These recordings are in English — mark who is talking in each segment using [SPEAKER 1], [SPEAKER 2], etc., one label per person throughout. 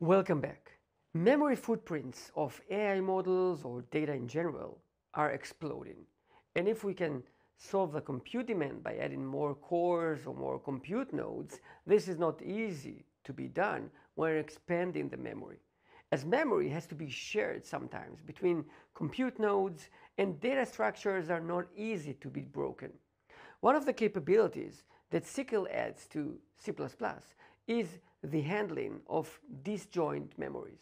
[SPEAKER 1] Welcome back. Memory footprints of AI models or data in general are exploding. And if we can solve the compute demand by adding more cores or more compute nodes, this is not easy to be done when expanding the memory. As memory has to be shared sometimes between compute nodes and data structures are not easy to be broken. One of the capabilities that SYCL adds to C++ is the handling of disjoint memories.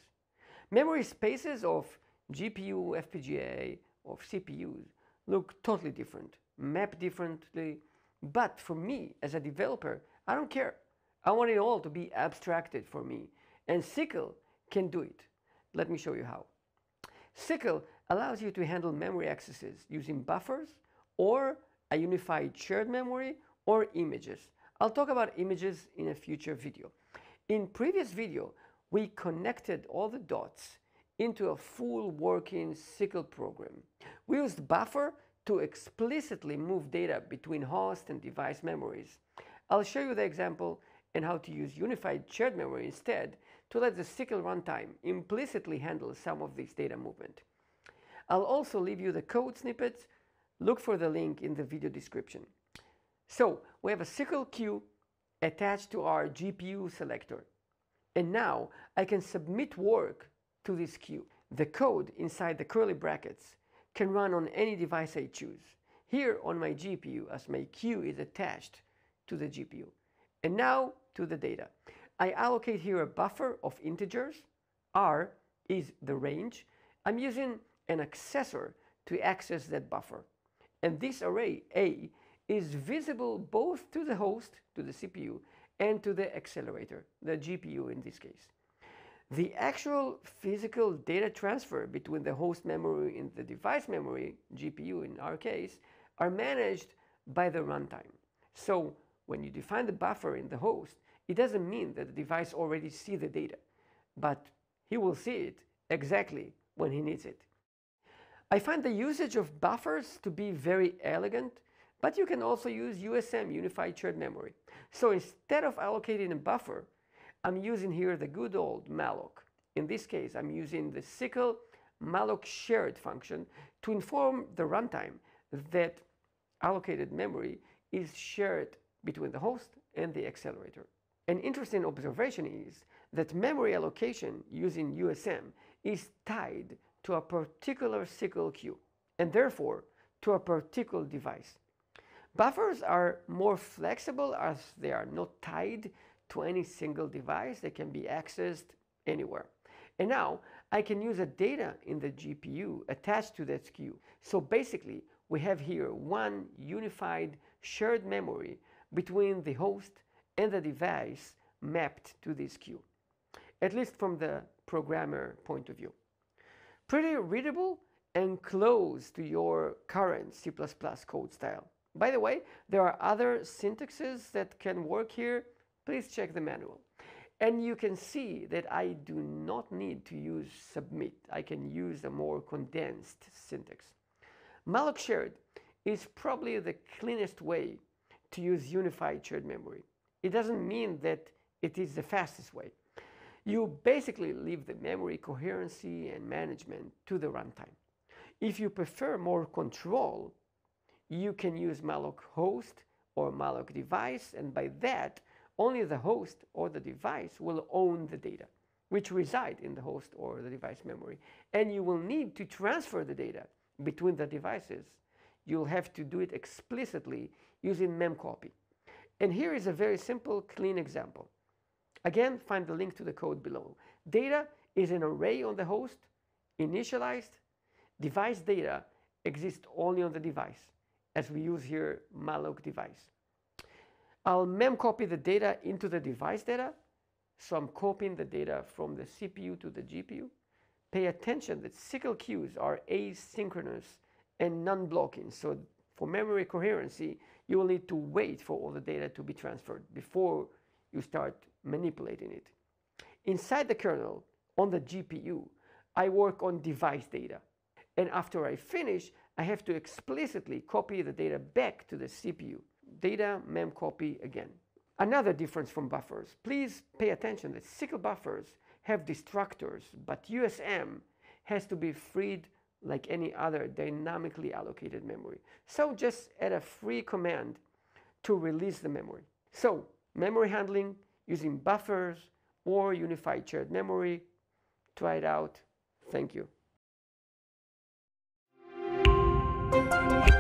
[SPEAKER 1] Memory spaces of GPU, FPGA, of CPUs look totally different, map differently, but for me as a developer, I don't care. I want it all to be abstracted for me, and SYCL can do it. Let me show you how. SYCL allows you to handle memory accesses using buffers or a unified shared memory or images. I'll talk about images in a future video. In previous video, we connected all the dots into a full working SYCL program. We used buffer to explicitly move data between host and device memories. I'll show you the example and how to use unified shared memory instead to let the SYCL runtime implicitly handle some of this data movement. I'll also leave you the code snippets. Look for the link in the video description. So we have a SYCL queue attached to our GPU selector. And now I can submit work to this queue. The code inside the curly brackets can run on any device I choose. Here on my GPU as my queue is attached to the GPU. And now to the data. I allocate here a buffer of integers. R is the range. I'm using an accessor to access that buffer. And this array, A, is visible both to the host, to the CPU, and to the accelerator, the GPU in this case. The actual physical data transfer between the host memory and the device memory, GPU in our case, are managed by the runtime. So when you define the buffer in the host, it doesn't mean that the device already see the data, but he will see it exactly when he needs it. I find the usage of buffers to be very elegant, but you can also use USM, Unified Shared Memory. So instead of allocating a buffer, I'm using here the good old malloc. In this case, I'm using the SYCL malloc shared function to inform the runtime that allocated memory is shared between the host and the accelerator. An interesting observation is that memory allocation using USM is tied to a particular SYCL queue and therefore to a particular device. Buffers are more flexible as they are not tied to any single device. They can be accessed anywhere. And now I can use a data in the GPU attached to that queue. So basically, we have here one unified shared memory between the host and the device mapped to this queue, at least from the programmer point of view. Pretty readable and close to your current C++ code style. By the way, there are other syntaxes that can work here. Please check the manual. And you can see that I do not need to use submit. I can use a more condensed syntax. Malloc shared is probably the cleanest way to use unified shared memory. It doesn't mean that it is the fastest way. You basically leave the memory coherency and management to the runtime. If you prefer more control, you can use malloc host or malloc device, and by that, only the host or the device will own the data, which reside in the host or the device memory. And you will need to transfer the data between the devices you'll have to do it explicitly using memcopy. And here is a very simple, clean example. Again, find the link to the code below. Data is an array on the host, initialized. Device data exists only on the device, as we use here malloc device. I'll memcopy the data into the device data. So I'm copying the data from the CPU to the GPU. Pay attention that SYCL queues are asynchronous and non-blocking. So for memory coherency, you will need to wait for all the data to be transferred before you start manipulating it. Inside the kernel, on the GPU, I work on device data. And after I finish, I have to explicitly copy the data back to the CPU. Data mem copy again. Another difference from buffers. Please pay attention that SYCL buffers have destructors, but USM has to be freed like any other dynamically allocated memory. So just add a free command to release the memory. So memory handling using buffers or unified shared memory. Try it out. Thank you. Thank you.